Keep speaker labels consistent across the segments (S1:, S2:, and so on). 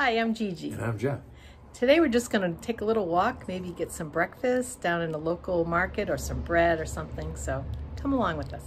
S1: Hi, I'm Gigi.
S2: And I'm Jeff.
S1: Today we're just going to take a little walk, maybe get some breakfast down in a local market or some bread or something. So come along with us.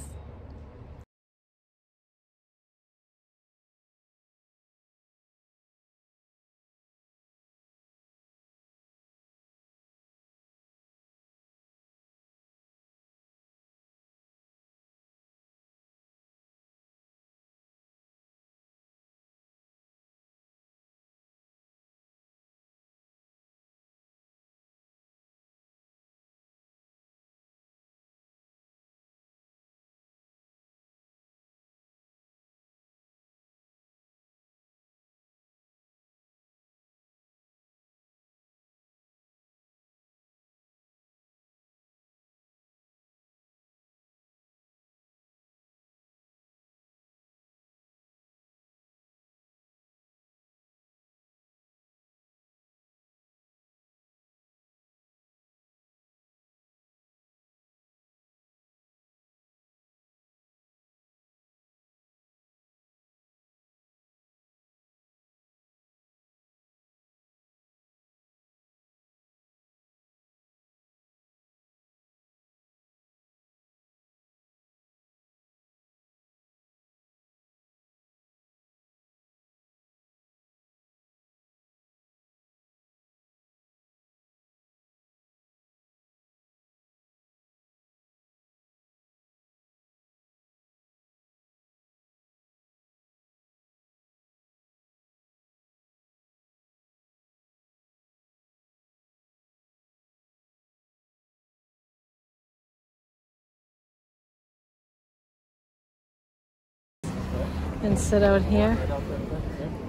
S1: And sit out here.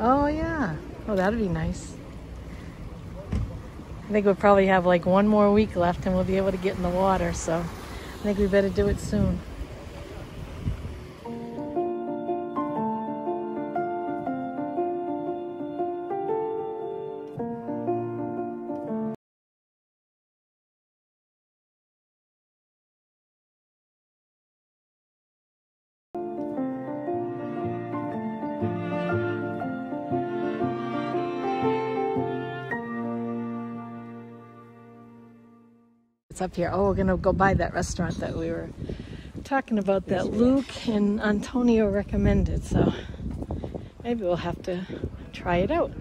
S1: Oh yeah. Oh, that'd be nice. I think we'll probably have like one more week left and we'll be able to get in the water. So I think we better do it soon. It's up here. Oh, we're gonna go by that restaurant that we were talking about that Luke and Antonio recommended. So maybe we'll have to try it out.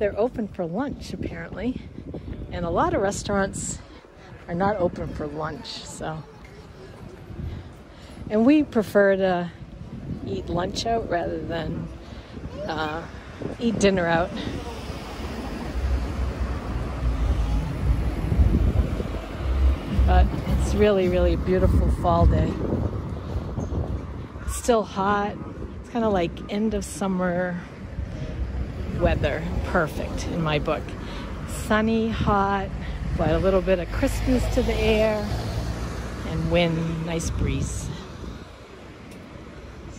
S1: They're open for lunch apparently, and a lot of restaurants are not open for lunch. So, and we prefer to eat lunch out rather than uh, eat dinner out. but it's really, really beautiful fall day. It's still hot. It's kind of like end of summer weather. Perfect in my book. Sunny, hot, but a little bit of crispness to the air, and wind, nice breeze.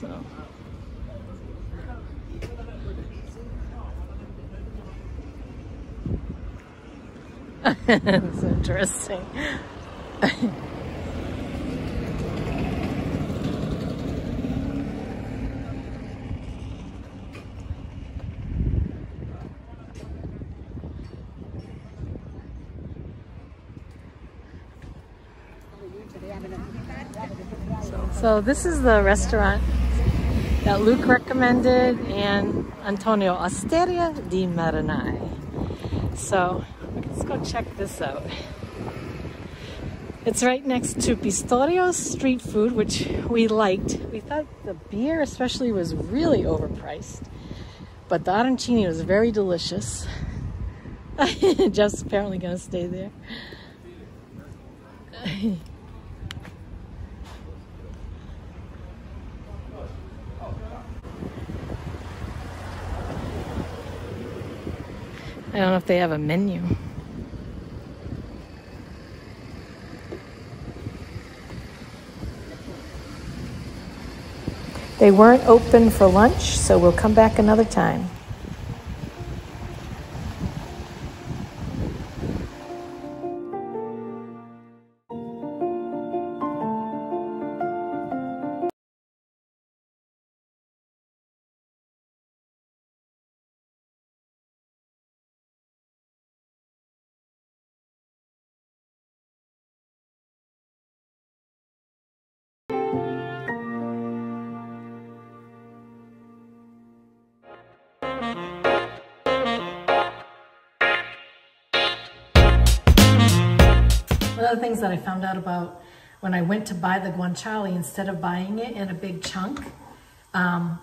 S1: So. it's interesting. So this is the restaurant that Luke recommended and Antonio, Osteria di Marinai. So let's go check this out. It's right next to Pistorio's street food, which we liked. We thought the beer especially was really overpriced, but the arancini was very delicious. Jeff's apparently gonna stay there. I don't know if they have a menu. They weren't open for lunch, so we'll come back another time. Of the things that I found out about when I went to buy the guanciale, instead of buying it in a big chunk, um,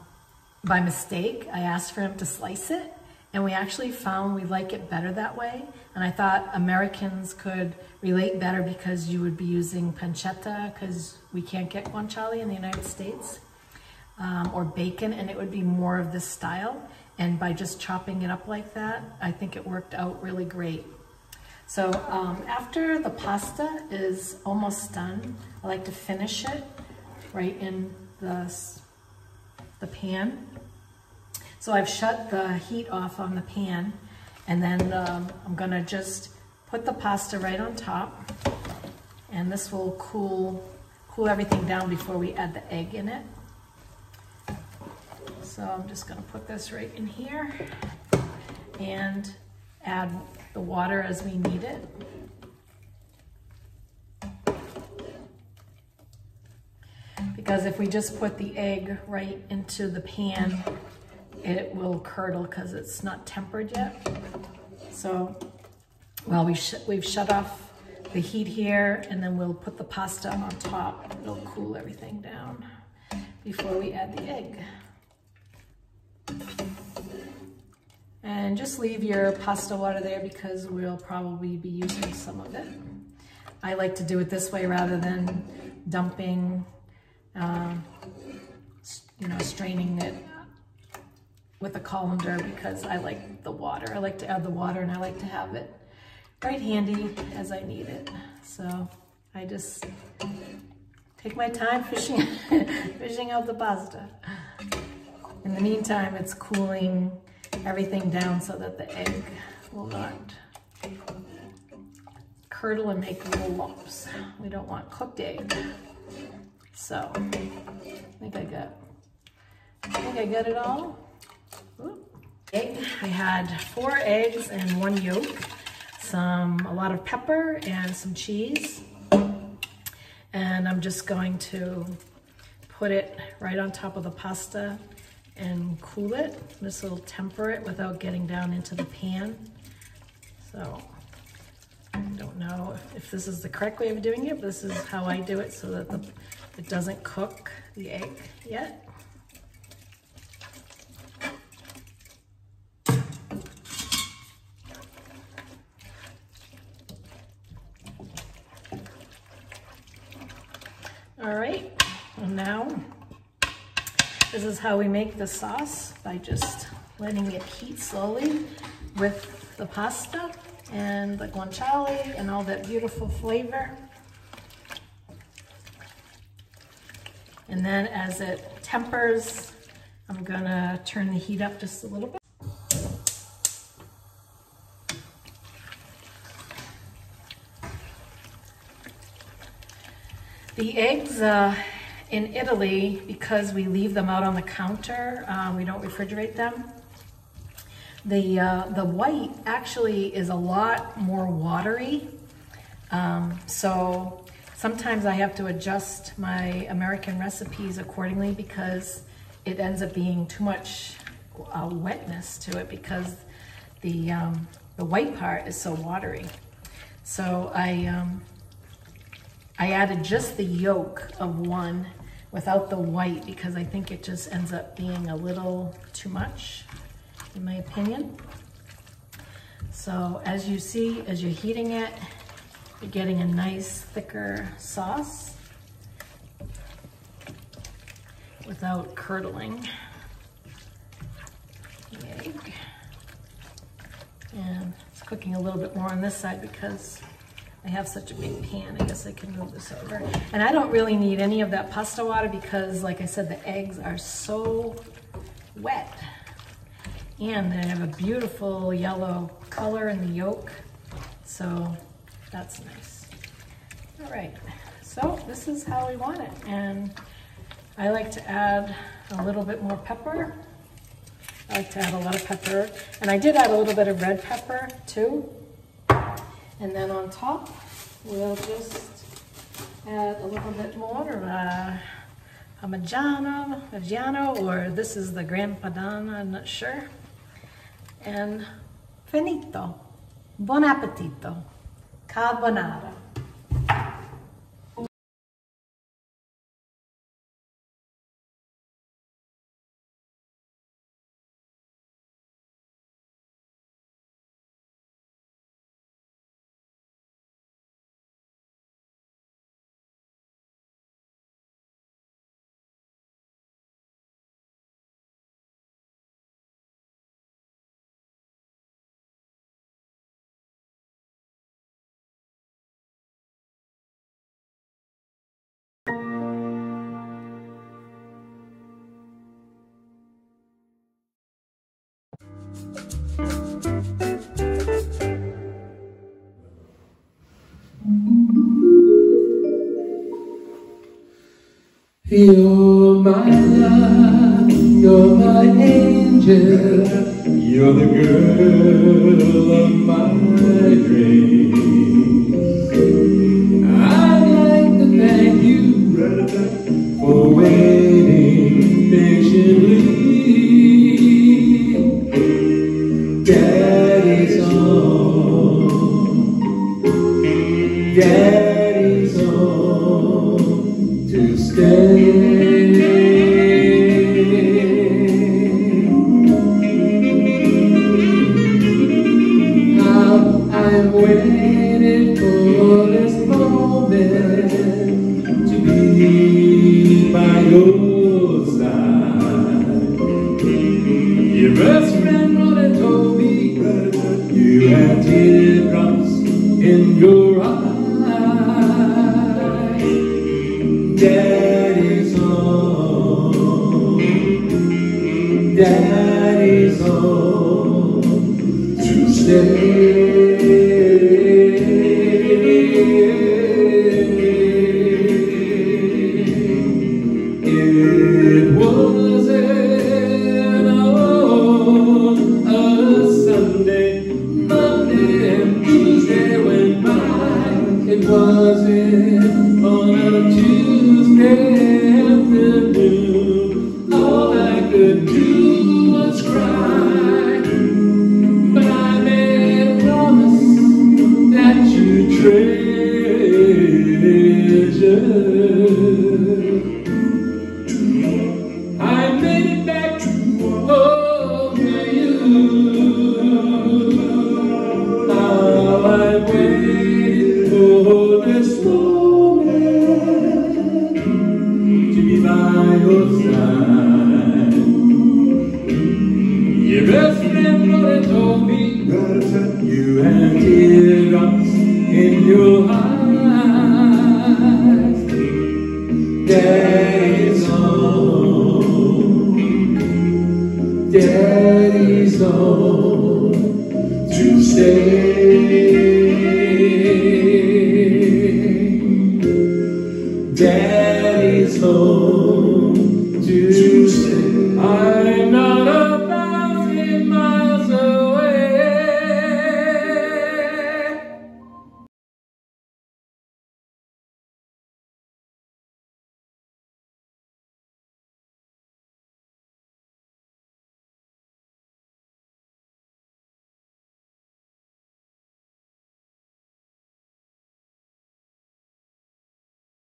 S1: by mistake, I asked for him to slice it and we actually found we like it better that way. And I thought Americans could relate better because you would be using pancetta because we can't get guanciale in the United States um, or bacon and it would be more of this style. And by just chopping it up like that, I think it worked out really great. So um, after the pasta is almost done, I like to finish it right in the, the pan. So I've shut the heat off on the pan and then um, I'm gonna just put the pasta right on top and this will cool, cool everything down before we add the egg in it. So I'm just gonna put this right in here and add the water as we need it. Because if we just put the egg right into the pan, it will curdle because it's not tempered yet. So, well, we sh we've shut off the heat here and then we'll put the pasta on top. It'll cool everything down before we add the egg. And just leave your pasta water there because we'll probably be using some of it. I like to do it this way rather than dumping, uh, you know, straining it with a colander because I like the water. I like to add the water and I like to have it right handy as I need it. So I just take my time fishing, fishing out the pasta. In the meantime, it's cooling everything down so that the egg will not curdle and make little lumps. We don't want cooked egg. So, I think I got, I think I got it all. Egg. I had four eggs and one yolk, some, a lot of pepper and some cheese. And I'm just going to put it right on top of the pasta and cool it. This will temper it without getting down into the pan. So I don't know if, this is the correct way of doing it, this is how I do it so that the, it doesn't cook the egg yet. All right, and now this is how we make the sauce by just letting it heat slowly with the pasta and the guanciale and all that beautiful flavor. And then as it tempers, I'm gonna turn the heat up just a little bit. The eggs, uh, in Italy, because we leave them out on the counter, um, we don't refrigerate them, the, uh, the white actually is a lot more watery. Um, so sometimes I have to adjust my American recipes accordingly because it ends up being too much uh, wetness to it because the, um, the white part is so watery. So I, um, I added just the yolk of one without the white because I think it just ends up being a little too much, in my opinion. So as you see, as you're heating it, you're getting a nice thicker sauce without curdling. And it's cooking a little bit more on this side because I have such a big pan, I guess I can move this over. And I don't really need any of that pasta water because, like I said, the eggs are so wet. And they have a beautiful yellow color in the yolk. So that's nice. All right, so this is how we want it. And I like to add a little bit more pepper. I like to add a lot of pepper. And I did add a little bit of red pepper too. And then on top, we'll just add a little bit more of uh, Parmigiano, Reggiano, or this is the Gran Padana, I'm not sure. And finito. Buon appetito. Carbonara.
S2: You're my love, you're my angel, you're the girl of my dreams.